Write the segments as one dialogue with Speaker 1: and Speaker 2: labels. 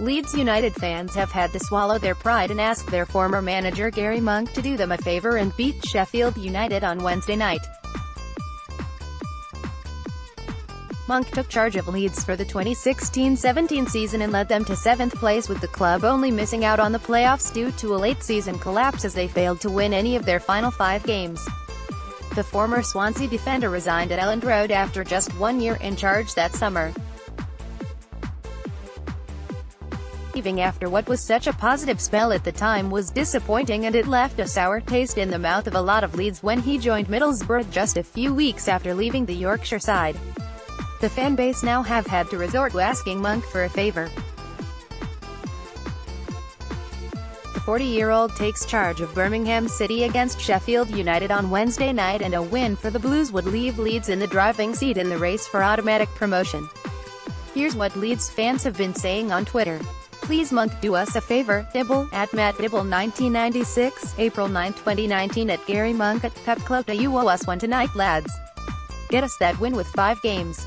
Speaker 1: Leeds United fans have had to swallow their pride and ask their former manager Garry Monk to do them a favour and beat Sheffield United on Wednesday night. Monk took charge of Leeds for the 2016-17 season and led them to seventh place with the club only missing out on the playoffs due to a late-season collapse as they failed to win any of their final five games. The former Swansea defender resigned at Elland Road after just one year in charge that summer. Leaving after what was such a positive spell at the time was disappointing and it left a sour taste in the mouth of a lot of Leeds when he joined Middlesbrough just a few weeks after leaving the Yorkshire side. The fan base now have had to resort to asking Monk for a favour. The 40-year-old takes charge of Birmingham City against Sheffield United on Wednesday night and a win for the Blues would leave Leeds in the driving seat in the race for automatic promotion. Here's what Leeds fans have been saying on Twitter. Please Monk do us a favor, Dibble, at Matt Dibble 1996, April 9, 2019 at Garry Monk at Pep Clotet you owe us one tonight lads. Get us that win with five games.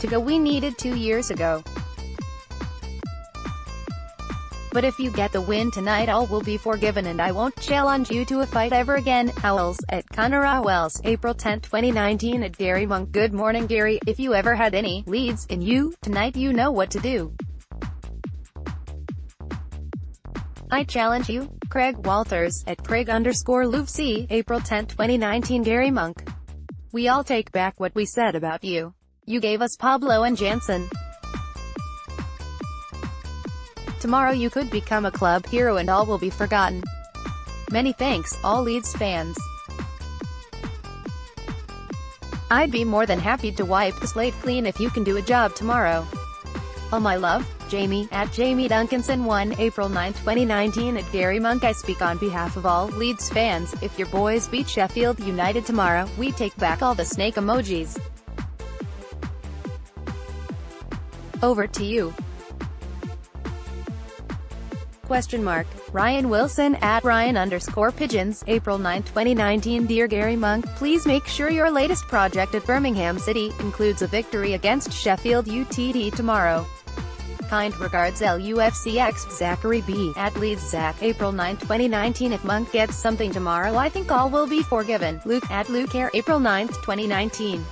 Speaker 1: To go we needed two years ago. But if you get the win tonight all will be forgiven and I won't challenge you to a fight ever again. Owls, at Connor Owls, April 10, 2019 at Garry Monk Good morning Gary, if you ever had any leads in you, tonight you know what to do. I challenge you, Craig Walters, at Craig underscore Louvc, April 10, 2019 Garry Monk. We all take back what we said about you. You gave us Pablo and Jansson. Tomorrow you could become a club hero and all will be forgotten. Many thanks, all Leeds fans. I'd be more than happy to wipe the slate clean if you can do a job tomorrow. Oh my love, Jamie, at Jamie Duncanson 1, April 9, 2019 at Garry Monk I speak on behalf of all Leeds fans, if your boys beat Sheffield United tomorrow, we take back all the snake emojis. Over to you. Question mark. Ryan Wilson at Ryan underscore pigeons, April 9, 2019 Dear Garry Monk, please make sure your latest project at Birmingham City includes a victory against Sheffield UTD tomorrow. Kind regards LUFCX, Zachary B. At Leeds Zach, April 9, 2019 If Monk gets something tomorrow I think all will be forgiven. Luke, at Luke Air, April 9, 2019.